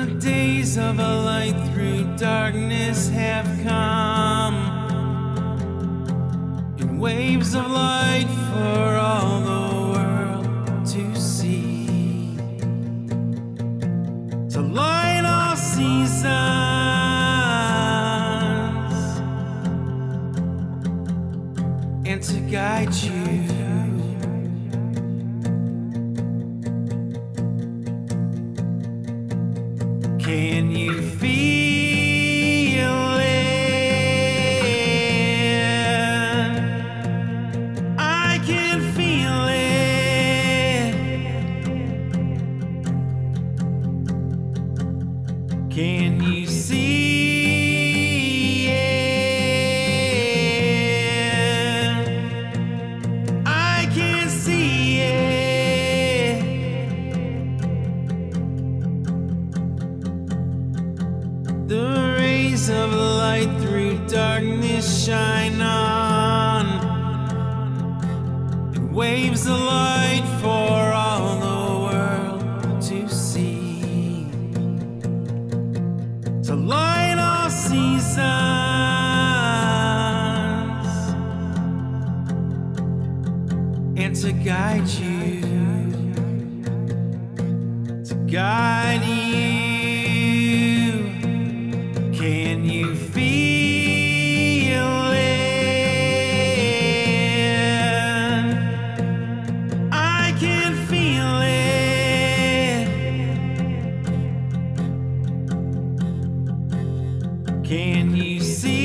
The days of a light through darkness have come in waves of light for all the world to see. To light all seasons and to guide you. Darkness shine on. And waves of light for all the world to see. To light all seasons and to guide you. To guide you. Can you see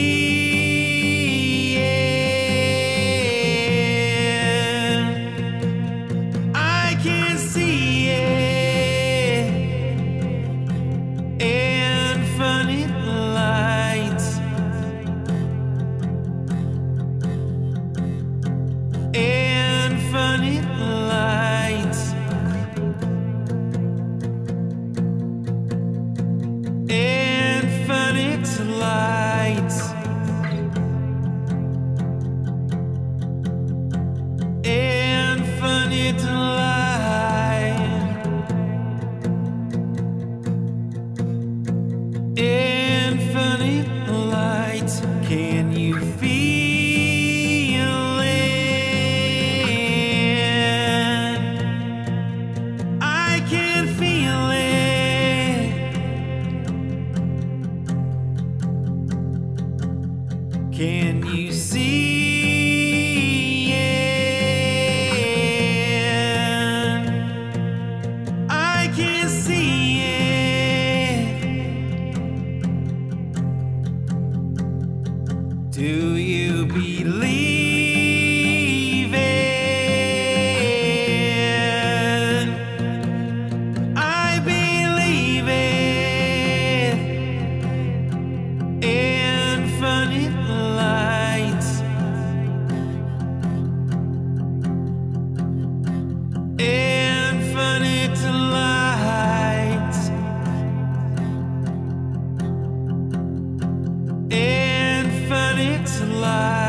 can feel it. Can you see it? I can see it. Do you believe to lie.